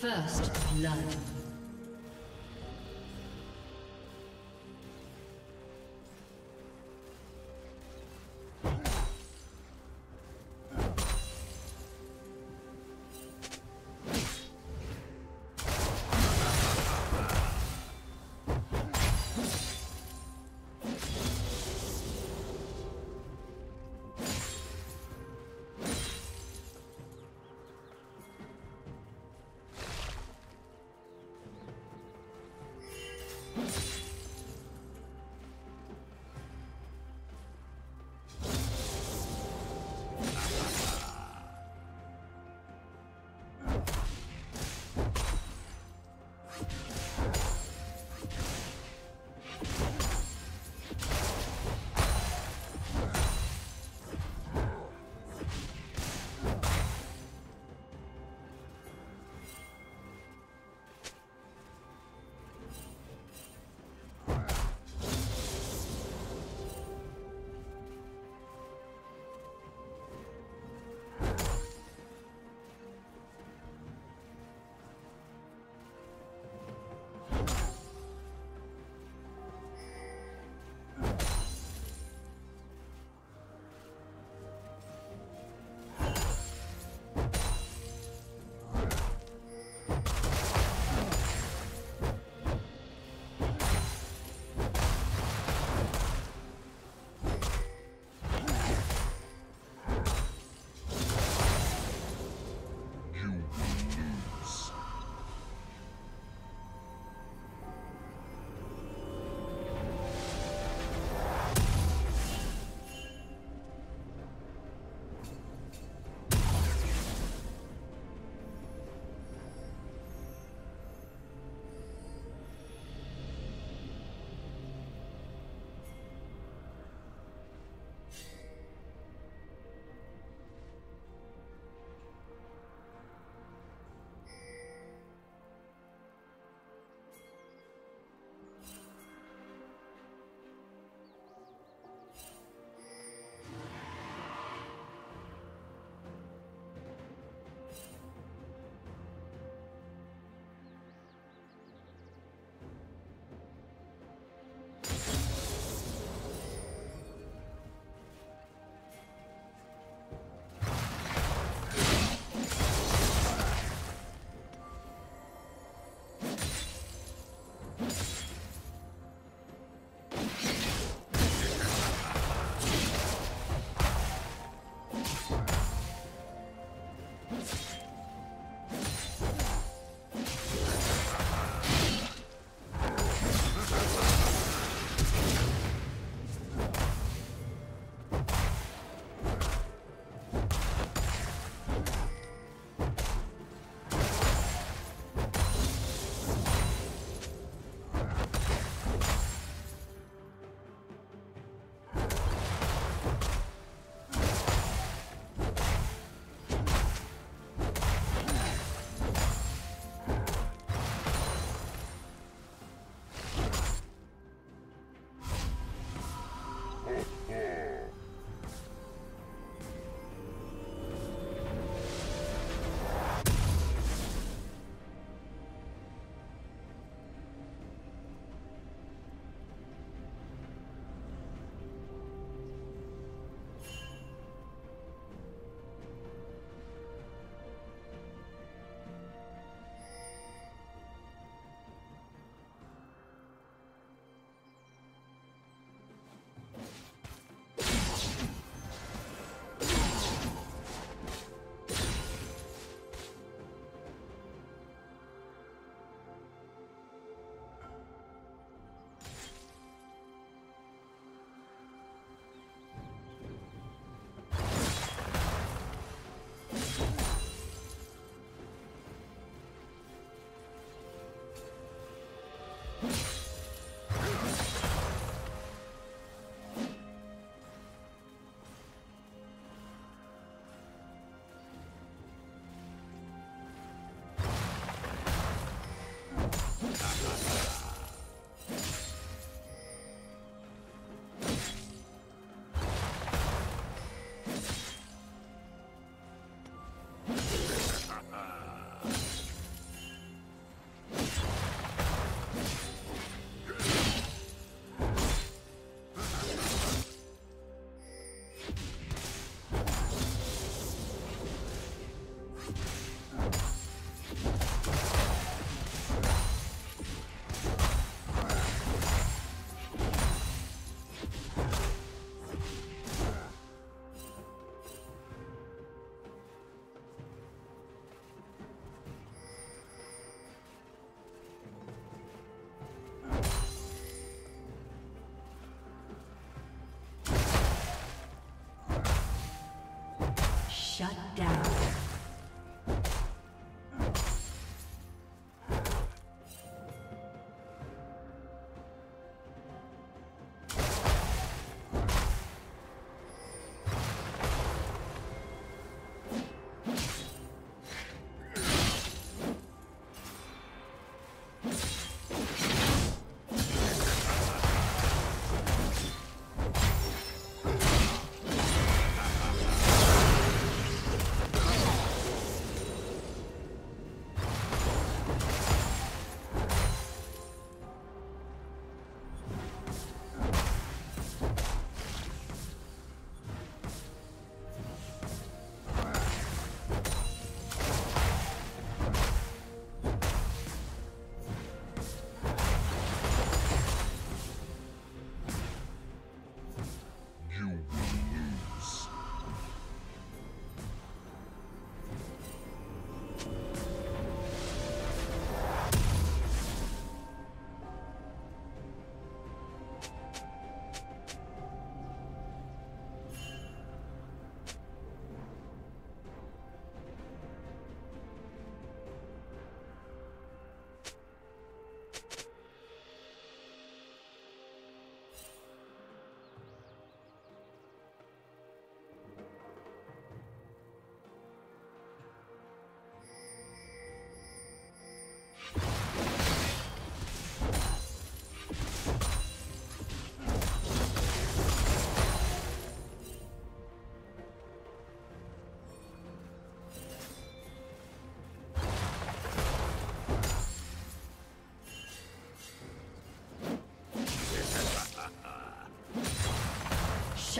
First blood.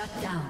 Shut down.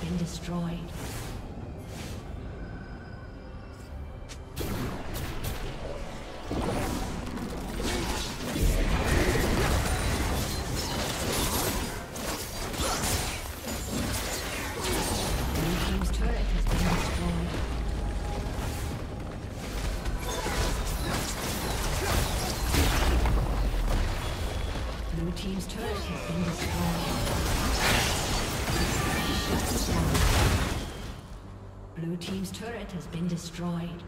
Been destroyed. destroyed.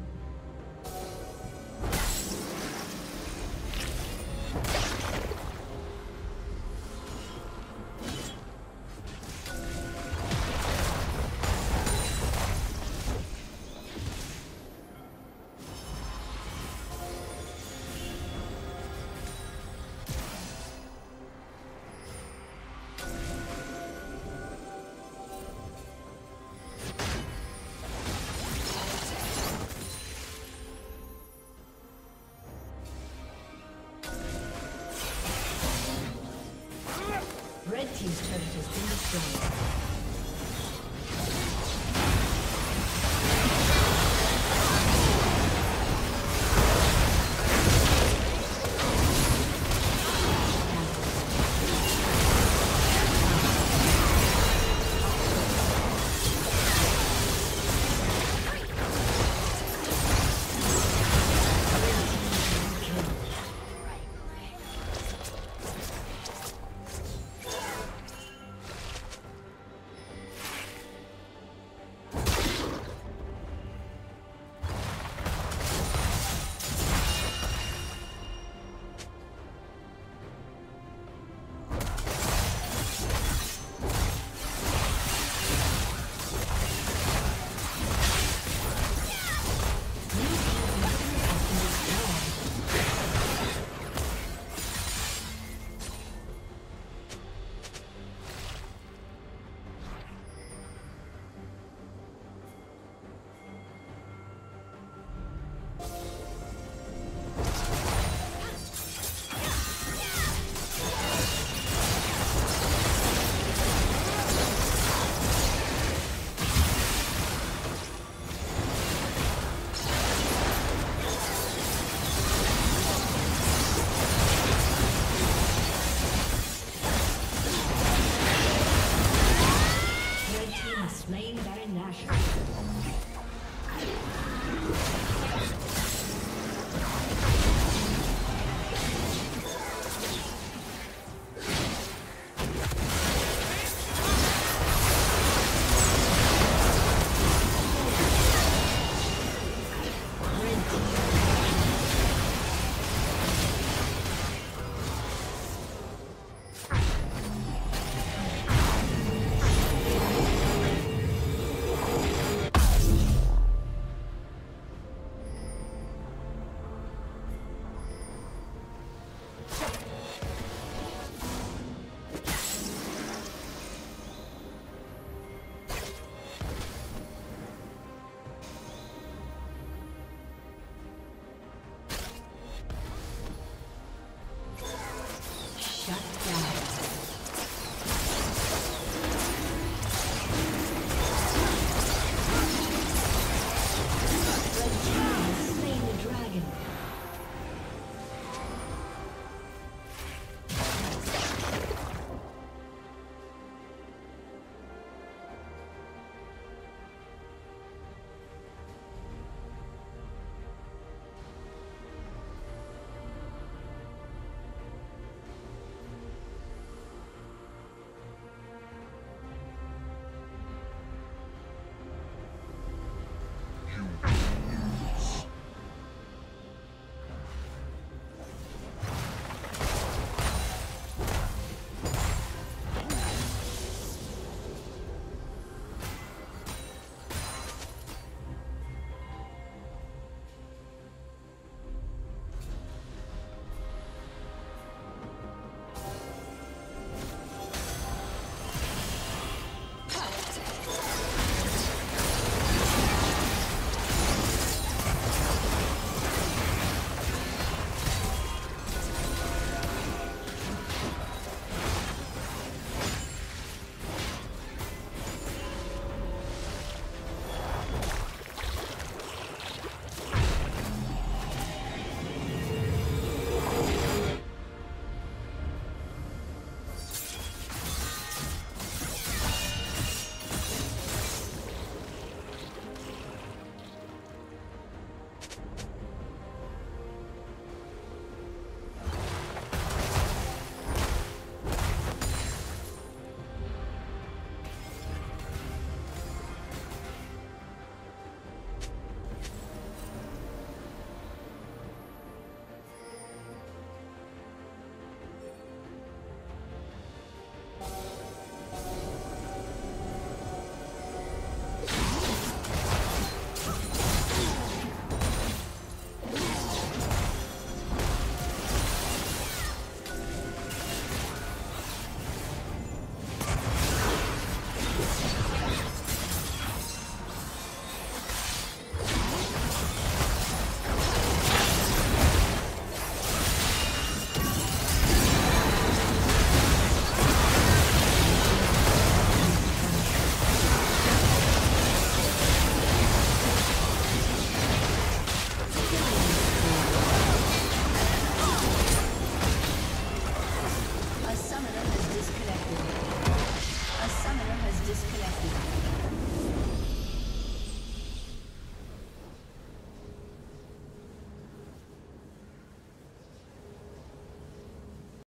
Destroyed. Thank you.